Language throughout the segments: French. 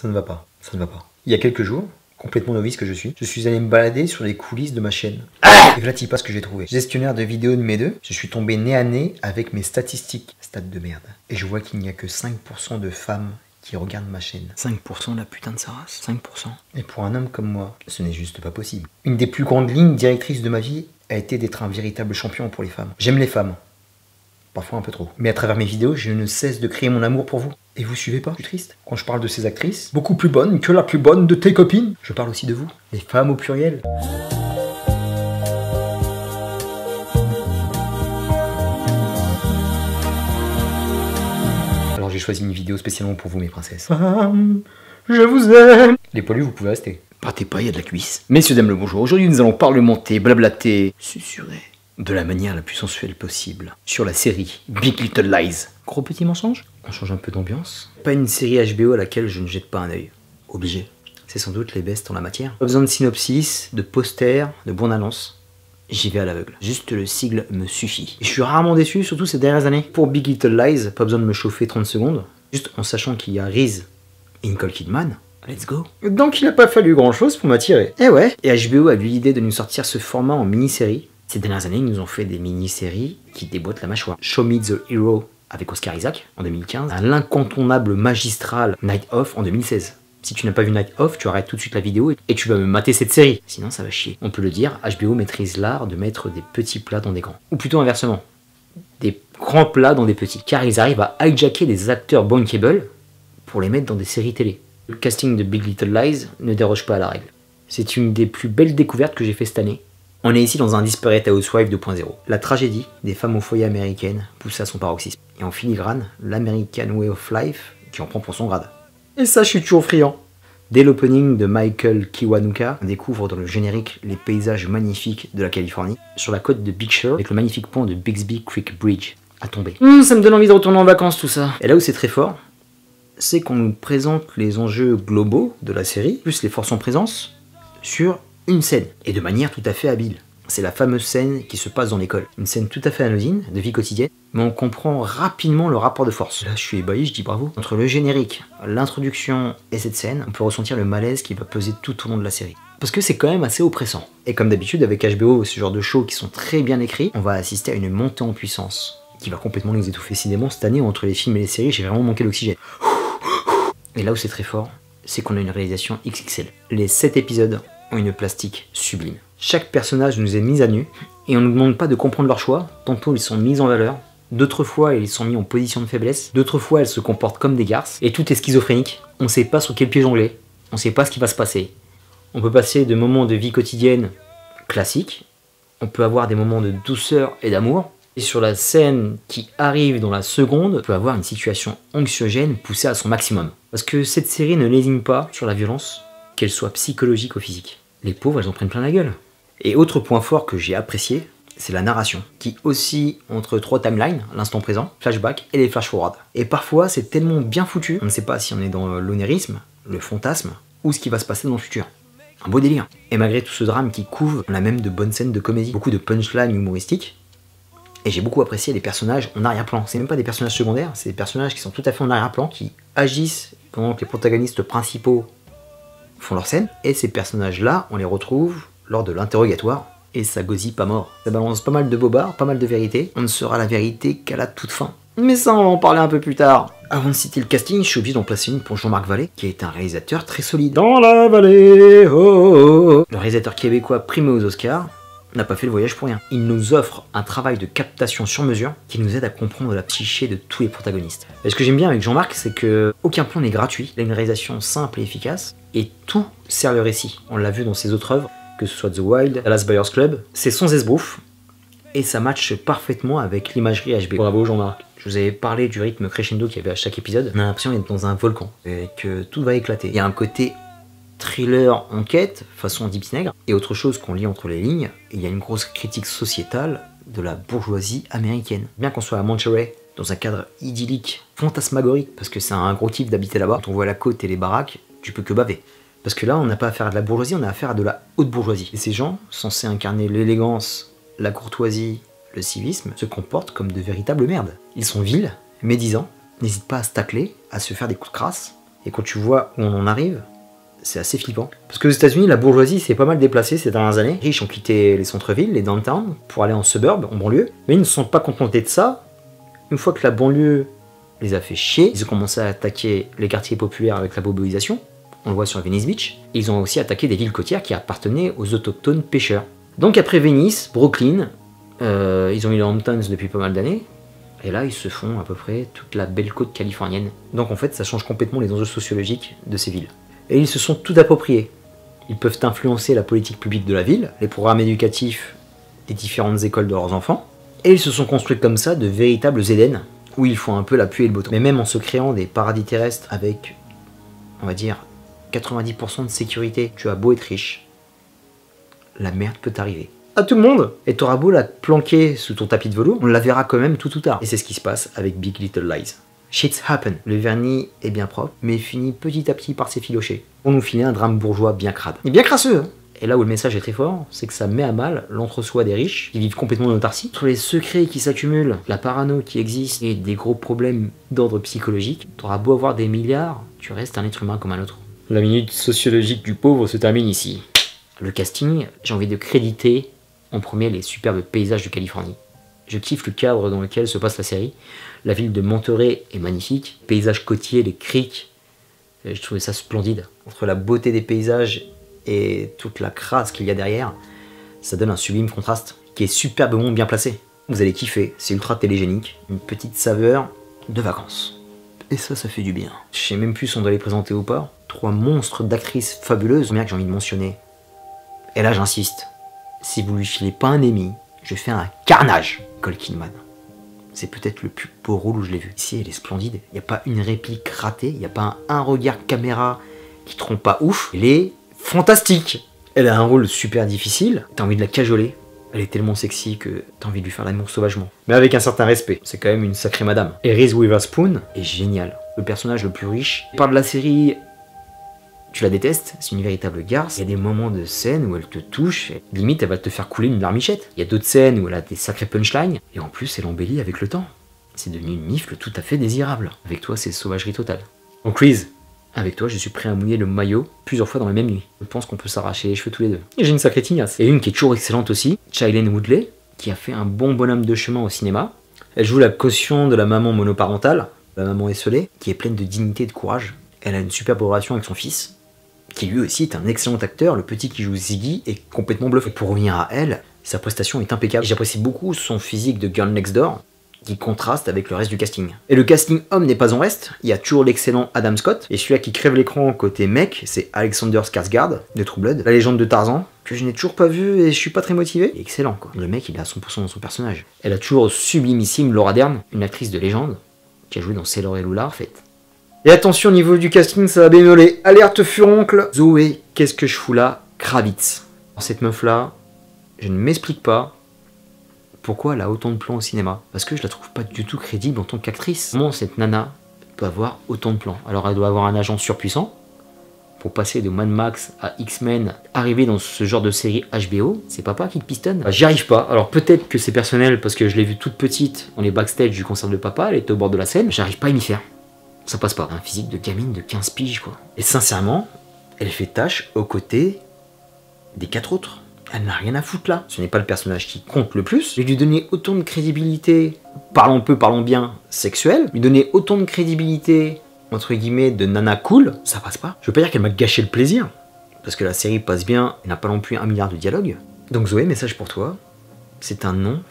Ça ne va pas, ça ne va pas. Il y a quelques jours, complètement novice que je suis, je suis allé me balader sur les coulisses de ma chaîne. Et voilà pas ce que j'ai trouvé. Gestionnaire de vidéos de mes deux, je suis tombé nez à nez avec mes statistiques. Stade de merde. Et je vois qu'il n'y a que 5% de femmes qui regardent ma chaîne. 5% de la putain de sa race. 5%. Et pour un homme comme moi, ce n'est juste pas possible. Une des plus grandes lignes directrices de ma vie a été d'être un véritable champion pour les femmes. J'aime les femmes. Parfois un peu trop. Mais à travers mes vidéos, je ne cesse de créer mon amour pour vous. Et vous suivez pas? Je suis triste. Quand je parle de ces actrices, beaucoup plus bonnes que la plus bonne de tes copines, je parle aussi de vous. Les femmes au pluriel. Alors j'ai choisi une vidéo spécialement pour vous, mes princesses. Je vous aime. Les poilus, vous pouvez rester. Partez pas, il y a de la cuisse. Messieurs, dames, le bonjour. Aujourd'hui, nous allons parlementer, blablater, susurrer de la manière la plus sensuelle possible sur la série Big Little Lies. Gros petit mensonge? On change un peu d'ambiance. Pas une série HBO à laquelle je ne jette pas un œil. Obligé. C'est sans doute les bestes en la matière. Pas besoin de synopsis, de poster, de bonne annonce. J'y vais à l'aveugle. Juste le sigle me suffit. Et je suis rarement déçu, surtout ces dernières années. Pour Big Little Lies, pas besoin de me chauffer 30 secondes. Juste en sachant qu'il y a Reese et Nicole Kidman. Let's go. Donc il n'a pas fallu grand chose pour m'attirer. Eh ouais. Et HBO a eu l'idée de nous sortir ce format en mini-série. Ces dernières années, ils nous ont fait des mini-séries qui déboîtent la mâchoire. Show Me the Hero avec Oscar Isaac en 2015. L'incontournable magistral Night Off en 2016. Si tu n'as pas vu Night Off, tu arrêtes tout de suite la vidéo et tu vas me mater cette série. Sinon, ça va chier. On peut le dire, HBO maîtrise l'art de mettre des petits plats dans des grands. Ou plutôt inversement. Des grands plats dans des petits. Car ils arrivent à hijacker des acteurs bankable pour les mettre dans des séries télé. Le casting de Big Little Lies ne déroge pas à la règle. C'est une des plus belles découvertes que j'ai fait cette année. On est ici dans un Disparate Housewife 2.0. La tragédie des femmes au foyer américaines pousse à son paroxysme. Et en filigrane, l'American Way of Life qui en prend pour son grade. Et ça, je suis toujours friand. Dès l'opening de Michael Kiwanuka, on découvre dans le générique les paysages magnifiques de la Californie, sur la côte de Big Sur, avec le magnifique pont de Bixby Creek Bridge, à tomber. Hum, ça me donne envie de retourner en vacances tout ça. Et là où c'est très fort, c'est qu'on nous présente les enjeux globaux de la série, plus les forces en présence, sur une scène, et de manière tout à fait habile. C'est la fameuse scène qui se passe dans l'école. Une scène tout à fait anodine, de vie quotidienne, mais on comprend rapidement le rapport de force. Là, je suis ébahi, je dis bravo. Entre le générique, l'introduction et cette scène, on peut ressentir le malaise qui va peser tout au long de la série. Parce que c'est quand même assez oppressant. Et comme d'habitude, avec HBO, ce genre de shows qui sont très bien écrits, on va assister à une montée en puissance qui va complètement nous étouffer. Cinéma, cette année, entre les films et les séries, j'ai vraiment manqué l'oxygène. Et là où c'est très fort, c'est qu'on a une réalisation XXL. Les 7 épisodes une plastique sublime. Chaque personnage nous est mis à nu, et on ne nous demande pas de comprendre leur choix, tantôt ils sont mis en valeur, d'autres fois ils sont mis en position de faiblesse, d'autres fois elles se comportent comme des garces, et tout est schizophrénique, on ne sait pas sur quel pied jongler, on ne sait pas ce qui va se passer. On peut passer de moments de vie quotidienne classiques, on peut avoir des moments de douceur et d'amour, et sur la scène qui arrive dans la seconde, on peut avoir une situation anxiogène poussée à son maximum. Parce que cette série ne lésine pas sur la violence, qu'elle soit psychologique ou physique. Les pauvres, elles en prennent plein la gueule. Et autre point fort que j'ai apprécié, c'est la narration, qui oscille entre trois timelines, l'instant présent, flashback et les flash forward. Et parfois, c'est tellement bien foutu, on ne sait pas si on est dans l'onérisme, le fantasme, ou ce qui va se passer dans le futur. Un beau délire. Et malgré tout ce drame qui couvre, on a même de bonnes scènes de comédie, beaucoup de punchlines humoristiques, et j'ai beaucoup apprécié les personnages en arrière-plan. C'est même pas des personnages secondaires, c'est des personnages qui sont tout à fait en arrière-plan, qui agissent pendant que les protagonistes principaux font leur scène. Et ces personnages-là, on les retrouve lors de l'interrogatoire. Et ça gosille pas mort. Ça balance pas mal de bobards, pas mal de vérité. On ne saura la vérité qu'à la toute fin. Mais ça, on va en parler un peu plus tard. Avant de citer le casting, je suis obligé d'en placer une pour Jean-Marc Vallée, qui est un réalisateur très solide. Dans la vallée, oh, oh, oh. Le réalisateur québécois primé aux Oscars, n'a pas fait le voyage pour rien. Il nous offre un travail de captation sur mesure qui nous aide à comprendre la psyché de tous les protagonistes. Et ce que j'aime bien avec Jean-Marc, c'est que aucun plan n'est gratuit. Il a une réalisation simple et efficace et tout sert le récit. On l'a vu dans ses autres œuvres, que ce soit The Wild, Dallas Buyers Club. C'est sans esbrouf et ça matche parfaitement avec l'imagerie HBO. Bravo Jean-Marc. Je vous avais parlé du rythme crescendo qu'il y avait à chaque épisode. On a l'impression d'être dans un volcan et que tout va éclater. Il y a un côté thriller enquête façon Deep Snagre et autre chose qu'on lit entre les lignes, il y a une grosse critique sociétale de la bourgeoisie américaine. Bien qu'on soit à Monterey, dans un cadre idyllique, fantasmagorique, parce que c'est un gros type d'habiter là-bas, quand on voit la côte et les baraques, tu peux que baver. Parce que là, on n'a pas affaire à de la bourgeoisie, on a affaire à de la haute bourgeoisie. Et ces gens, censés incarner l'élégance, la courtoisie, le civisme, se comportent comme de véritables merdes. Ils sont vils, médisants, n'hésitent pas à se tacler, à se faire des coups de crasse, Et quand tu vois où on en arrive, c'est assez flippant. Parce que aux États-Unis, la bourgeoisie s'est pas mal déplacée ces dernières années. Les riches ont quitté les centres-villes, les downtowns, pour aller en suburb, en banlieue. Mais ils ne sont pas contentés de ça. Une fois que la banlieue les a fait chier, ils ont commencé à attaquer les quartiers populaires avec la boboisation. On le voit sur Venice Beach. Et ils ont aussi attaqué des villes côtières qui appartenaient aux autochtones pêcheurs. Donc après Venice, Brooklyn, euh, ils ont eu les Hamptons depuis pas mal d'années. Et là, ils se font à peu près toute la belle côte californienne. Donc en fait, ça change complètement les enjeux sociologiques de ces villes. Et ils se sont tout appropriés. Ils peuvent influencer la politique publique de la ville, les programmes éducatifs des différentes écoles de leurs enfants. Et ils se sont construits comme ça de véritables Éden, où ils font un peu la pluie et le beau temps. Mais même en se créant des paradis terrestres avec, on va dire, 90% de sécurité, tu as beau être riche, la merde peut t'arriver. À tout le monde Et t'auras beau la planquer sous ton tapis de velours, on la verra quand même tout ou tard. Et c'est ce qui se passe avec Big Little Lies. Shit's happen. Le vernis est bien propre, mais finit petit à petit par s'effilocher. On nous finit un drame bourgeois bien crade. Et bien crasseux, hein et là où le message est très fort, c'est que ça met à mal l'entre-soi des riches, qui vivent complètement en autarcie. Entre les secrets qui s'accumulent, la parano qui existe et des gros problèmes d'ordre psychologique, t'auras beau avoir des milliards, tu restes un être humain comme un autre. La minute sociologique du pauvre se termine ici. Le casting, j'ai envie de créditer en premier les superbes paysages de Californie. Je kiffe le cadre dans lequel se passe la série. La ville de Monterey est magnifique. Paysages côtiers, les criques. Je trouvais ça splendide. Entre la beauté des paysages et toute la crasse qu'il y a derrière, ça donne un sublime contraste qui est superbement bien placé. Vous allez kiffer, c'est ultra télégénique, une petite saveur de vacances. Et ça, ça fait du bien. Je sais même plus si on doit les présenter ou pas. Trois monstres d'actrices fabuleuses, bien que j'ai envie de mentionner. Et là, j'insiste. Si vous lui filez pas un Emmy, je fais un carnage, C'est peut-être le plus beau rôle où je l'ai vu. Ici, elle est splendide. Il n'y a pas une réplique ratée. Il n'y a pas un, regard caméra qui trompe pas ouf. Elle est fantastique. Elle a un rôle super difficile. T'as envie de la cajoler. Elle est tellement sexy que t'as envie de lui faire l'amour sauvagement. Mais avec un certain respect. C'est quand même une sacrée madame. Et Reese Witherspoon est génial. Le personnage le plus riche. Par de la série tu la détestes, c'est une véritable garce. Il y a des moments de scène où elle te touche, et limite elle va te faire couler une larmichette. Il y a d'autres scènes où elle a des sacrés punchlines, et en plus elle embellit avec le temps. C'est devenu une mifle tout à fait désirable. Avec toi, c'est sauvagerie totale. En quiz, avec toi, je suis prêt à mouiller le maillot plusieurs fois dans la même nuit. Je pense qu'on peut s'arracher les cheveux tous les deux. Et j'ai une sacrée tignasse. Et une qui est toujours excellente aussi, Shailene Woodley, qui a fait un bon bonhomme de chemin au cinéma. Elle joue la caution de la maman monoparentale, la maman esselée, qui est pleine de dignité et de courage. Elle a une superbe relation avec son fils, qui lui aussi est un excellent acteur. Le petit qui joue Ziggy est complètement bluffé. Pour revenir à elle, sa prestation est impeccable. J'apprécie beaucoup son physique de Girl Next Door, qui contraste avec le reste du casting. Et le casting homme n'est pas en reste, il y a toujours l'excellent Adam Scott, et celui qui crève l'écran côté mec, c'est Alexander Skarsgård de True Blood, la légende de Tarzan, que je n'ai toujours pas vu et je suis pas très motivé. excellent quoi. Le mec il est à 100% dans son personnage. Elle a toujours sublimissime Laura Dern, une actrice de légende, qui a joué dans Sailor et Lula en fait. Et attention, au niveau du casting, ça va bénoler. Alerte furoncle Zoé, qu'est-ce que je fous là? Kravitz. Cette meuf-là, je ne m'explique pas pourquoi elle a autant de plans au cinéma. Parce que je la trouve pas du tout crédible en tant qu'actrice. Comment cette nana peut avoir autant de plans? Alors elle doit avoir un agent surpuissant pour passer de Mad Max à X-Men, arriver dans ce genre de série HBO, c'est papa qui te pistonne. J'y arrive pas. Alors peut-être que c'est personnel parce que je l'ai vue toute petite, on est backstage du concert de papa, elle était au bord de la scène, j'arrive pas à m'y faire ça passe pas. Un physique de gamine de 15 piges, quoi. Et sincèrement, elle fait tâche aux côtés des quatre autres. Elle n'a rien à foutre là. Ce n'est pas le personnage qui compte le plus. lui donner autant de crédibilité, parlons peu, parlons bien, sexuelle, lui donner autant de crédibilité, entre guillemets, de nana cool, ça passe pas. Je veux pas dire qu'elle m'a gâché le plaisir, parce que la série passe bien et n'a pas non plus un milliard de dialogues. Donc Zoé, message pour toi. C'est un nom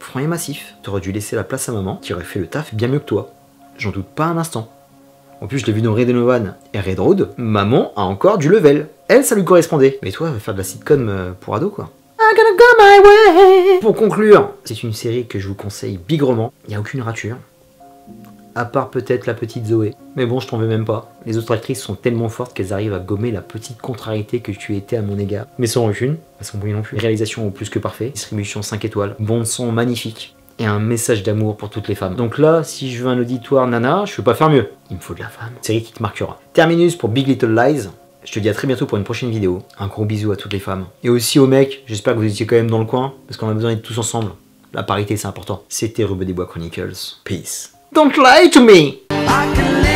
franc et massif. T'aurais dû laisser la place à maman, qui aurait fait le taf bien mieux que toi. J'en doute pas un instant. En plus, je l'ai vu dans Red Novan et Red Road. Maman a encore du level. Elle, ça lui correspondait. Mais toi, va faire de la sitcom euh, pour ado, quoi. Pour conclure, c'est une série que je vous conseille bigrement. Il n'y a aucune rature. À part peut-être la petite Zoé. Mais bon, je t'en veux même pas. Les autres actrices sont tellement fortes qu'elles arrivent à gommer la petite contrariété que tu étais à mon égard. Mais sans rancune, parce qu'on non plus. Réalisation au plus que parfait. Distribution 5 étoiles. Bon son magnifique et un message d'amour pour toutes les femmes. Donc là, si je veux un auditoire nana, je peux pas faire mieux. Il me faut de la femme. Série qui te marquera. Terminus pour Big Little Lies. Je te dis à très bientôt pour une prochaine vidéo. Un gros bisou à toutes les femmes. Et aussi aux mecs, j'espère que vous étiez quand même dans le coin, parce qu'on a besoin d'être tous ensemble. La parité, c'est important. C'était Ruben des Bois Chronicles. Peace. Don't lie to me!